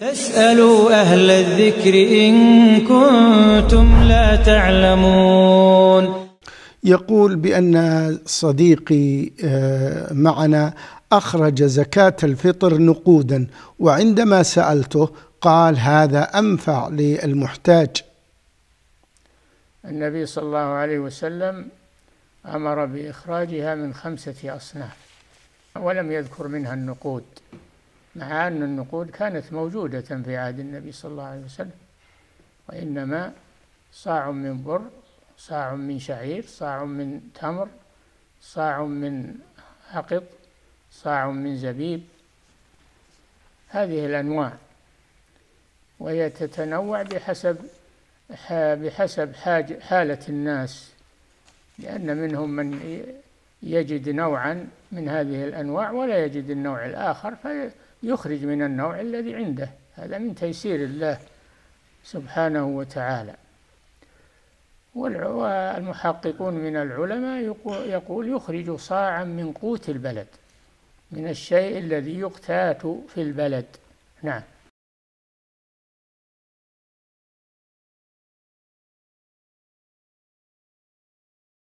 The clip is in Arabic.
فاسألوا أهل الذكر إن كنتم لا تعلمون. يقول بأن صديقي آه، معنا أخرج زكاة الفطر نقودا وعندما سألته قال هذا أنفع للمحتاج. النبي صلى الله عليه وسلم أمر بإخراجها من خمسة أصناف ولم يذكر منها النقود. مع أن النقود كانت موجودة في عهد النبي صلى الله عليه وسلم وإنما صاع من بر صاع من شعير صاع من تمر صاع من حقط صاع من زبيب. هذه الأنواع وهي تتنوع بحسب بحسب حالة الناس لأن منهم من يجد نوعا من هذه الأنواع ولا يجد النوع الآخر فيخرج من النوع الذي عنده. هذا من تيسير الله سبحانه وتعالى. والمحققون من العلماء يقول يخرج صاعا من قوت البلد من الشيء الذي يقتات في البلد. نعم.